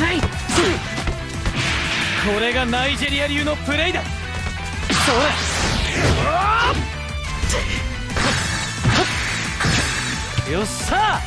これがナイジェリア流のプレイだ。そうだ。よっしゃ